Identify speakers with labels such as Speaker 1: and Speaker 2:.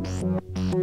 Speaker 1: 嗯。